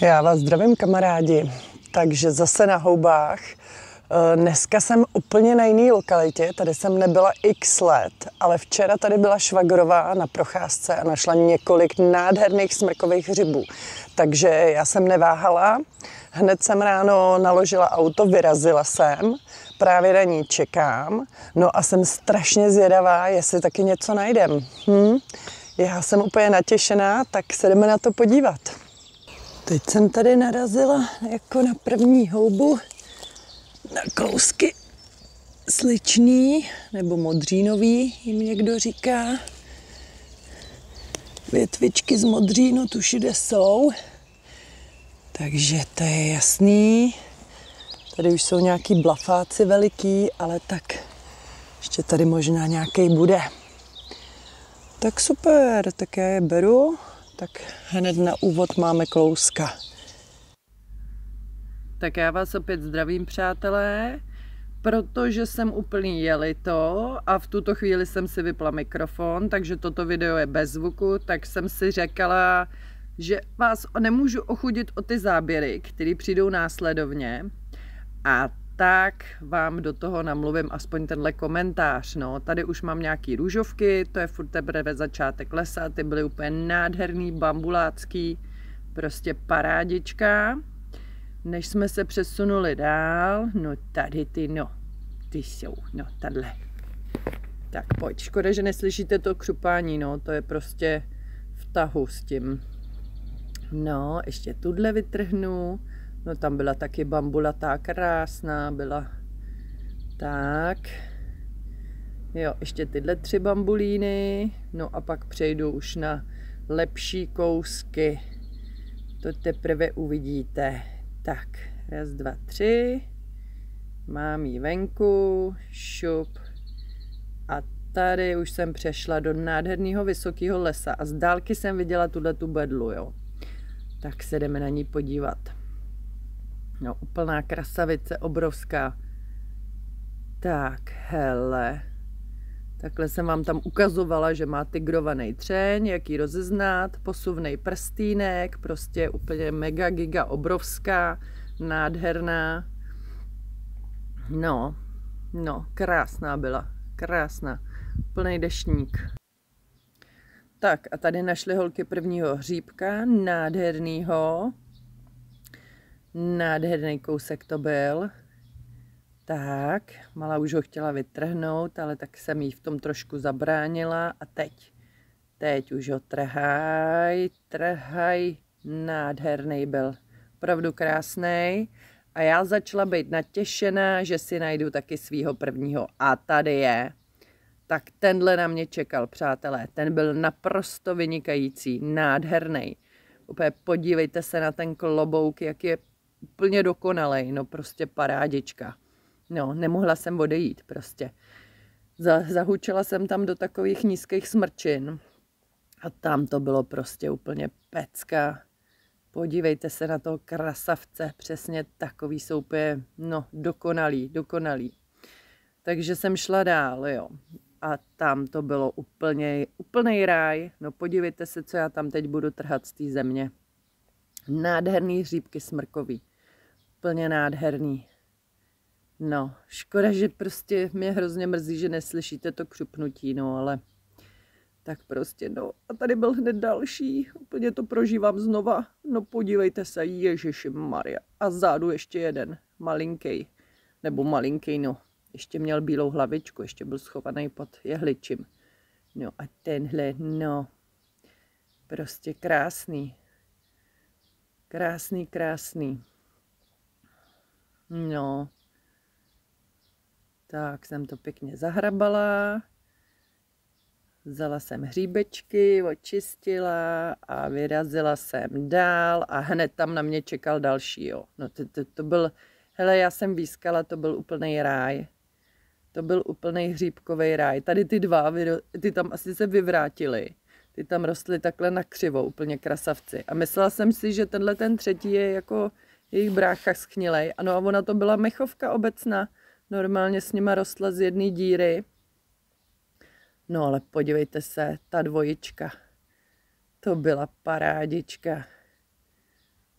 Já vás zdravím kamarádi. Takže zase na houbách. Eh, dneska jsem úplně na jiné lokalitě, tady jsem nebyla x let, ale včera tady byla Švagrová na procházce a našla několik nádherných smrkových hřibů. Takže já jsem neváhala, hned jsem ráno naložila auto, vyrazila jsem, právě na ní čekám, no a jsem strašně zvědavá, jestli taky něco najdem. Hm? Já jsem úplně natěšená, tak se jdeme na to podívat. Teď jsem tady narazila jako na první houbu na kousky sličný nebo modřínový, jim někdo říká. Větvičky z modřínu tu všude jsou. Takže to je jasný. Tady už jsou nějaký blafáci veliký, ale tak ještě tady možná nějaký bude. Tak super, tak já je beru tak hned na úvod máme klouska. Tak já vás opět zdravím, přátelé, protože jsem úplně jeli to a v tuto chvíli jsem si vypla mikrofon, takže toto video je bez zvuku, tak jsem si řekla, že vás nemůžu ochudit o ty záběry, které přijdou následovně. A tak vám do toho namluvím aspoň tenhle komentář. No, tady už mám nějaký růžovky, to je furt teprve začátek lesa, ty byly úplně nádherný, bambulácký, prostě parádička. Než jsme se přesunuli dál, no tady ty, no, ty jsou, no, tahle. Tak pojď, škoda, že neslyšíte to křupání, no, to je prostě v tahu s tím. No, ještě tuhle vytrhnu. No tam byla taky bambulatá krásná, byla tak. Jo, ještě tyhle tři bambulíny. No a pak přejdu už na lepší kousky. To teprve uvidíte. Tak, raz, dva, tři. Mám ji venku, šup. A tady už jsem přešla do nádherného vysokého lesa a z dálky jsem viděla tuhle tu bedlu, jo. Tak se jdeme na ní podívat. No, úplná krasavice, obrovská. Tak, hele. Takhle jsem vám tam ukazovala, že má tigrovaný třeň, jak ji rozeznat, posuvný prstýnek, prostě úplně mega giga obrovská, nádherná. No, no, krásná byla, krásná, plný dešník. Tak a tady našli holky prvního hříbka, nádhernýho, Nádherný kousek to byl. Tak, malá už ho chtěla vytrhnout, ale tak jsem jí v tom trošku zabránila. A teď, teď už ho trhaj, trhaj. Nádherný byl, opravdu krásný. A já začala být natěšená, že si najdu taky svýho prvního. A tady je. Tak tenhle na mě čekal, přátelé. Ten byl naprosto vynikající, nádherný. Úplně podívejte se na ten klobouk, jak je úplně dokonalej, no prostě parádička. No, nemohla jsem odejít prostě. Zahučela jsem tam do takových nízkých smrčin a tam to bylo prostě úplně pecka. Podívejte se na toho krasavce, přesně takový jsou úplně, no, dokonalý, dokonalý. Takže jsem šla dál, jo. A tam to bylo úplně, úplný ráj. No podívejte se, co já tam teď budu trhat z té země. Nádherný hříbky smrkový úplně nádherný. No, škoda, že prostě mě hrozně mrzí, že neslyšíte to křupnutí, no ale tak prostě, no. A tady byl hned další, úplně to prožívám znova. No podívejte se, Ježiši Maria. A zádu ještě jeden, malinký, nebo malinký, no. Ještě měl bílou hlavičku, ještě byl schovaný pod jehličím. No a tenhle, no, prostě krásný. Krásný, krásný. No. Tak jsem to pěkně zahrabala. Vzala jsem hříbečky, očistila a vyrazila jsem dál a hned tam na mě čekal další, jo. No to, to, to byl, hele, já jsem výskala, to byl úplný ráj. To byl úplný hříbkový ráj. Tady ty dva, ty tam asi se vyvrátili. Ty tam rostly takhle na křivo, úplně krasavci. A myslela jsem si, že tenhle ten třetí je jako jejich brácha schnilej. Ano, a ona to byla mechovka obecná. Normálně s nima rostla z jedné díry. No ale podívejte se, ta dvojička. To byla parádička.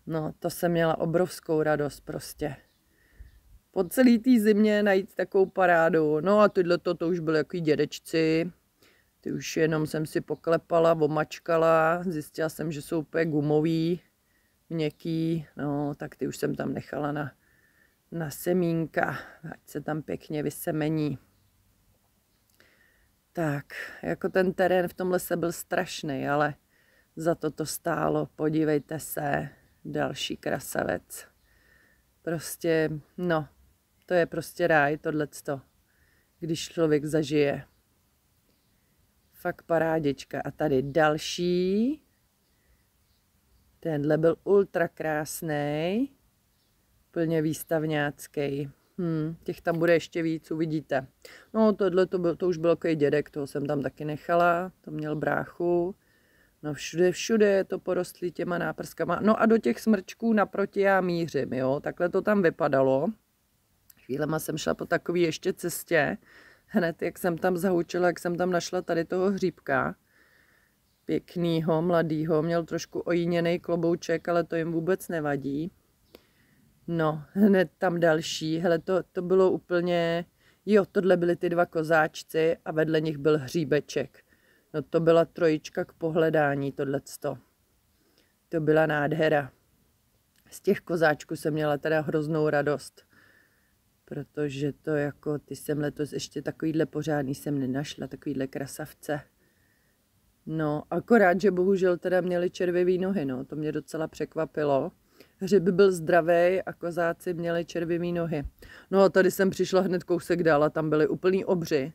No, to jsem měla obrovskou radost prostě. Po celý té zimě najít takovou parádu. No a tyhle to, to už byly jaký dědečci. Ty už jenom jsem si poklepala, omačkala, zjistila jsem, že jsou úplně gumový, měkký, no tak ty už jsem tam nechala na, na semínka, ať se tam pěkně vysemení. Tak, jako ten terén v tom lese byl strašný, ale za to to stálo. Podívejte se, další krasavec. Prostě, no, to je prostě ráj, tohleto, když člověk zažije. Fakt parádička. A tady další. Tenhle byl ultra krásný, plně výstavňácký. Hmm, těch tam bude ještě víc, uvidíte. No tohle to, byl, to už byl takový dědek, toho jsem tam taky nechala, to měl bráchu. No všude, všude je to porostlý těma náprskama. No a do těch smrčků naproti já mířím, jo. Takhle to tam vypadalo. Chvílema jsem šla po takové ještě cestě. Hned, jak jsem tam zahučila, jak jsem tam našla tady toho hříbka. Pěknýho, mladýho, měl trošku ojíněný klobouček, ale to jim vůbec nevadí. No, hned tam další. Hele, to, to bylo úplně... Jo, tohle byly ty dva kozáčci a vedle nich byl hříbeček. No to byla trojička k pohledání, tohleto. To byla nádhera. Z těch kozáčků jsem měla teda hroznou radost. Protože to jako, ty jsem letos ještě takovýhle pořádný jsem nenašla, takovýhle krasavce. No, akorát, že bohužel teda měli červivý nohy, no, to mě docela překvapilo. Hřib byl zdravý a kozáci měli červivý nohy. No a tady jsem přišla hned kousek dál a tam byly úplný obři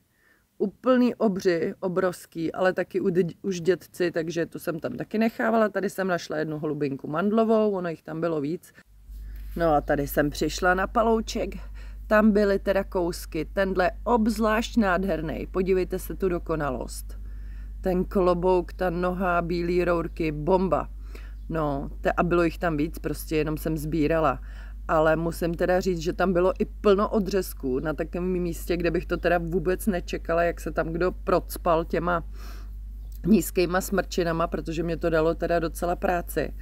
úplný obři, obrovský, ale taky už dětci, takže to jsem tam taky nechávala. Tady jsem našla jednu holubinku mandlovou, ono jich tam bylo víc. No a tady jsem přišla na palouček, tam byly teda kousky, tenhle obzvlášť nádherný, podívejte se tu dokonalost. Ten klobouk, ta noha, bílý rourky, bomba. No, a bylo jich tam víc, prostě jenom jsem sbírala ale musím teda říct, že tam bylo i plno odřezků na takovém místě, kde bych to teda vůbec nečekala, jak se tam kdo procpal těma nízkýma smrčinama, protože mě to dalo teda docela práci.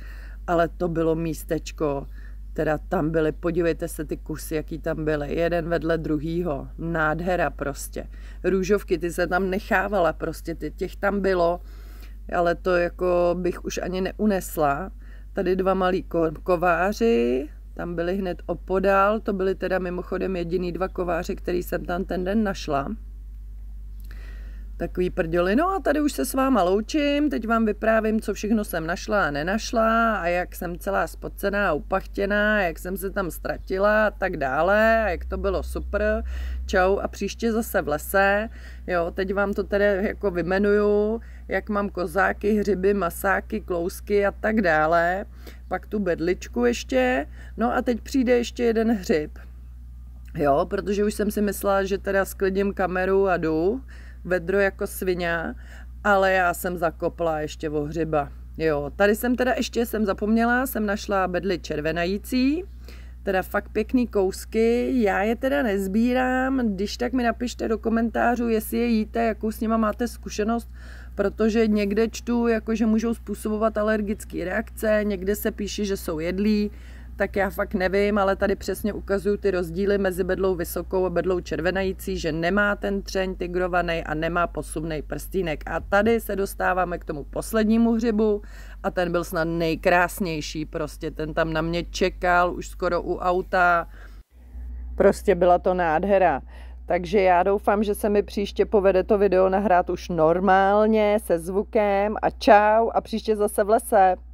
Ale to bylo místečko, teda tam byly, podívejte se ty kusy, jaký tam byly, jeden vedle druhýho, nádhera prostě. Růžovky, ty se tam nechávala prostě, ty, těch tam bylo, ale to jako bych už ani neunesla. Tady dva malí kováři, tam byli hned opodál, to byly teda mimochodem jediný dva kováře, který jsem tam ten den našla. Takový prděli. No a tady už se s váma loučím, teď vám vyprávím, co všechno jsem našla a nenašla a jak jsem celá spocená a upachtěná, jak jsem se tam ztratila a tak dále a jak to bylo super. Čau a příště zase v lese. Jo, teď vám to tedy jako vymenuju, jak mám kozáky, hřiby, masáky, klousky a tak dále. Pak tu bedličku ještě. No a teď přijde ještě jeden hřib. Jo, protože už jsem si myslela, že teda sklidím kameru a jdu vedro jako svině, ale já jsem zakopla ještě o hřiba. Jo, tady jsem teda ještě jsem zapomněla, jsem našla bedly červenající, teda fakt pěkný kousky, já je teda nezbírám, když tak mi napište do komentářů, jestli je jíte, jakou s nima máte zkušenost, protože někde čtu, jako že můžou způsobovat alergické reakce, někde se píše, že jsou jedlí, tak já fakt nevím, ale tady přesně ukazuju ty rozdíly mezi bedlou vysokou a bedlou červenající, že nemá ten třeň tigrovaný a nemá posuvný prstínek. A tady se dostáváme k tomu poslednímu hřibu a ten byl snad nejkrásnější, prostě ten tam na mě čekal už skoro u auta. Prostě byla to nádhera. Takže já doufám, že se mi příště povede to video nahrát už normálně se zvukem a čau a příště zase v lese.